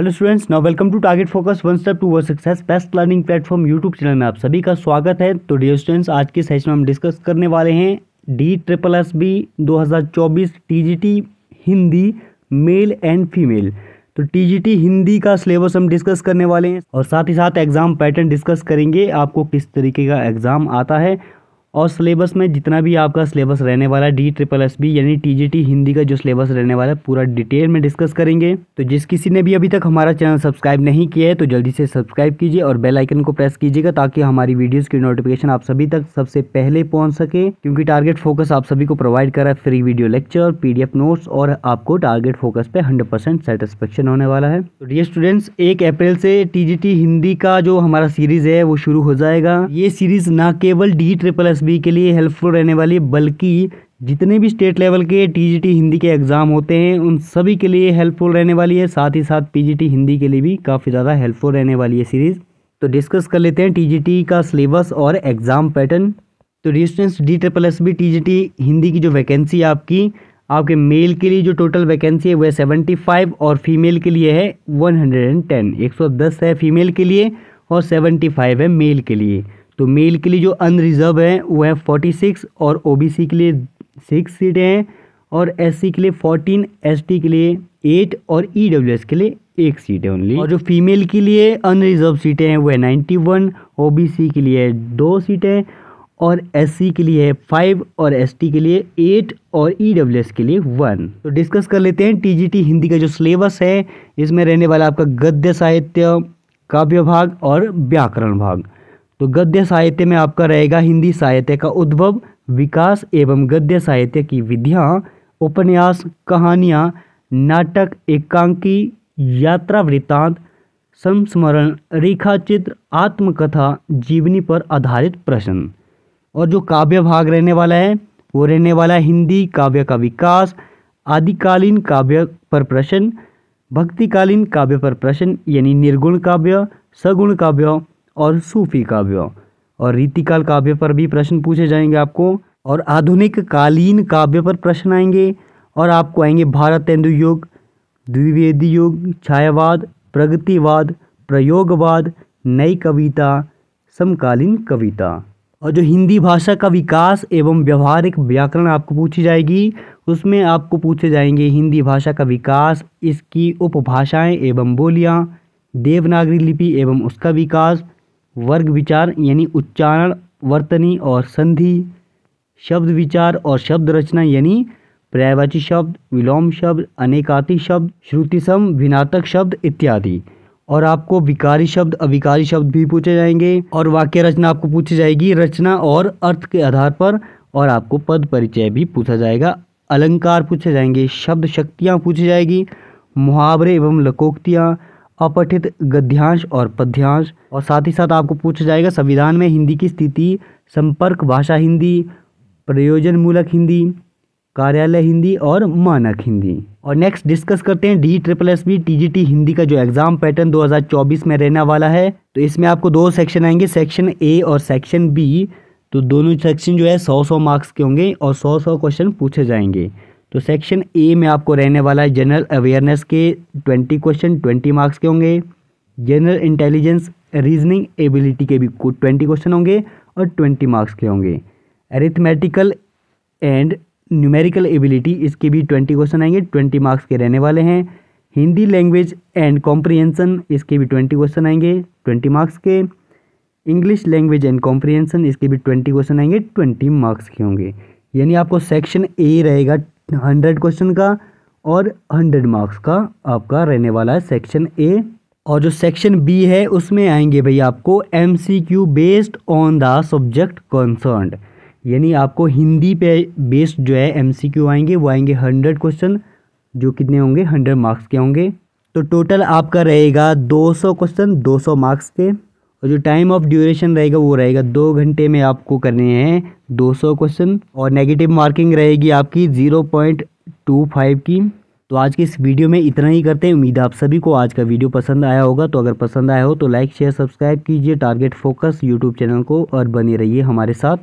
Hello students now welcome to target focus one step to our success best learning platform YouTube channel में आप सभी का स्वागत है। तो डियर स्टूडेंट्स आज के सेशन में हम डिस्कस करने वाले हैं डी ट्रिपल एस बी दो हज़ार हिंदी मेल एंड फीमेल तो टी हिंदी का सिलेबस हम डिस्कस करने वाले हैं और साथ ही साथ एग्ज़ाम पैटर्न डिस्कस करेंगे। आपको किस तरीके का एग्ज़ाम आता है और सिलेबस में जितना भी आपका सिलेबस रहने वाला है डी ट्रिपल एस बी यानी टीजीटी हिंदी का जो सिलेबस रहने वाला है, पूरा डिटेल में डिस्कस करेंगे। तो जिस किसी ने भी अभी तक हमारा चैनल सब्सक्राइब नहीं किया है तो जल्दी से सब्सक्राइब कीजिए और बेल आइकन को प्रेस कीजिएगा ताकि हमारी वीडियोस की नोटिफिकेशन आप सभी तक सबसे पहले पहुँच सके। क्योंकि टारगेट फोकस आप सभी को प्रोवाइड करा है free video lecture PDF notes और आपको टारगेट फोकस पे हंड्रेड परसेंट सेटिस्फेक्शन होने वाला है। तो डियर स्टूडेंट्स एक अप्रैल से टी हिंदी का जो हमारा सीरीज़ है, वो शुरू हो जाएगा। ये सीरीज़ ना केवल डी ट्रिपल एस बी के लिए हेल्पफुल रहने वाली, बल्कि जितने भी स्टेट लेवल के टीजीटी हिंदी के एग्ज़ाम होते हैं, उन सभी के लिए हेल्पफुल रहने वाली है। साथ ही साथ पीजीटी हिंदी के लिए भी काफ़ी ज़्यादा हेल्पफुल रहने वाली है सीरीज़ तो डिस्कस कर लेते हैं टीजीटी का सिलेबस और एग्ज़ाम पैटर्न तो distance D triple S B T Hindi की जो वैकेंसी है आपकी, आपके मेल के लिए जो टोटल वैकेंसी है वह सेवेंटी फाइव और फीमेल के लिए है वन हंड्रेड एंड टेन एक सौ दस है फीमेल के लिए और सेवेंटी फाइव है मेल के लिए। तो मेल के लिए जो अनरिजर्व है वो है फोर्टी सिक्स और ओबीसी के लिए सिक्स सीटें हैं और एससी के लिए फोर्टीन एसटी के लिए एट और ईडब्ल्यूएस के लिए एक सीट है ओनली और जो फीमेल के लिए अनरिजर्व सीटें हैं वो है नाइन्टी वन ओबीसी के लिए दो सीटें और एससी के लिए है फाइव और एसटी के लिए एट और ईडब्ल्यूएस के लिए वन तो डिस्कस कर लेते हैं टीजीटी हिंदी का जो सिलेबस है इसमें रहने वाला आपका गद्य साहित्य काव्य भाग और व्याकरण भाग तो गद्य साहित्य में आपका रहेगा हिंदी साहित्य का उद्भव, विकास एवं गद्य साहित्य की विधियाँ, उपन्यास, कहानियाँ, नाटक, एकांकी, यात्रा वृत्तांत, संस्मरण, रेखाचित्र, आत्मकथा, जीवनी पर आधारित प्रश्न। और जो काव्य भाग रहने वाला है, वो रहने वाला है हिंदी काव्य का विकास, आदिकालीन काव्य पर प्रश्न, भक्तिकालीन काव्य पर प्रश्न, यानी निर्गुण काव्य, सगुण काव्य और सूफी काव्य और रीतिकाल काव्य पर भी प्रश्न पूछे जाएँगे आपको और आधुनिक कालीन काव्य पर प्रश्न आएँगे और आपको आएँगे भारत हिंदू युग, द्विवेदी युग, छायावाद, प्रगतिवाद, प्रयोगवाद, नई कविता, समकालीन कविता। और जो हिंदी भाषा का विकास एवं व्यवहारिक व्याकरण आपको पूछी जाएगी, उसमें आपको पूछे जाएँगे हिंदी भाषा का विकास, इसकी उपभाषाएँ एवं बोलियाँ, देवनागरी लिपि एवं उसका विकास वर्ग विचार यानी उच्चारण, वर्तनी और संधि शब्द विचार और शब्द रचना यानी पर्यायवाची शब्द, विलोम शब्द, अनेकाति शब्द, श्रुतिसम, विनातक शब्द इत्यादि। और आपको विकारी शब्द, अविकारी शब्द भी पूछे जाएँगे और वाक्य रचना आपको पूछी जाएगी। रचना और अर्थ के आधार पर और आपको पद परिचय भी पूछा जाएगा। अलंकार पूछे जाएँगे, शब्द शक्तियाँ पूछी जाएगी, मुहावरे एवं लकोक्तियाँ अपठित गद्यांश और पद्यांश। और साथ ही साथ आपको पूछा जाएगा, संविधान में हिंदी की स्थिति, संपर्क भाषा हिंदी प्रयोजन मूलक हिंदी, कार्यालय हिंदी और मानक हिंदी। और नेक्स्ट डिस्कस करते हैं D triple S B T G T Hindi का जो एग्ज़ाम पैटर्न 2024 में रहने वाला है। तो इसमें आपको दो सेक्शन आएँगे सेक्शन ए और सेक्शन बी तो दोनों सेक्शन जो है सौ सौ मार्क्स के होंगे और सौ सौ क्वेश्चन पूछे जाएँगे। तो सेक्शन ए में आपको रहने वाला है जनरल अवेयरनेस के ट्वेंटी क्वेश्चन ट्वेंटी मार्क्स के होंगे। जनरल इंटेलिजेंस रीजनिंग एबिलिटी के भी ट्वेंटी क्वेश्चन होंगे और ट्वेंटी मार्क्स के होंगे। अरिथमेटिकल एंड न्यूमेरिकल एबिलिटी इसके भी ट्वेंटी क्वेश्चन आएँगे ट्वेंटी मार्क्स के रहने वाले हैं। हिंदी लैंग्वेज एंड कॉम्प्रिहेंसन इसके भी ट्वेंटी क्वेश्चन आएँगे ट्वेंटी मार्क्स के। इंग्लिश लैंग्वेज एंड कॉम्प्रिहेंसन इसके भी ट्वेंटी क्वेश्चन आएँगे ट्वेंटी मार्क्स के होंगे। यानी आपको सेक्शन ए रहेगा हंड्रेड क्वेश्चन का और हंड्रेड मार्क्स का आपका रहने वाला है सेक्शन ए। और जो सेक्शन बी है, उसमें आएँगे भैया आपको M C Q based on the subject concern यानी आपको हिंदी पे बेस्ड जो है एम सी क्यू आएँगे, वो आएँगे हंड्रेड क्वेश्चन, जो कितने होंगे? हंड्रेड मार्क्स के होंगे। तो टोटल आपका रहेगा दो सौ क्वेश्चन, दो सौ मार्क्स के। और जो टाइम ऑफ़ ड्यूरेशन रहेगा वो रहेगा दो घंटे में आपको करने हैं 200 क्वेश्चन और नेगेटिव मार्किंग रहेगी आपकी 0.25 की। तो आज के इस वीडियो में इतना ही करते हैं। उम्मीद आप सभी को आज का वीडियो पसंद आया होगा। तो अगर पसंद आया हो तो लाइक शेयर सब्सक्राइब कीजिए। टारगेट फोकस यूट्यूब चैनल को और बने रहिए हमारे साथ।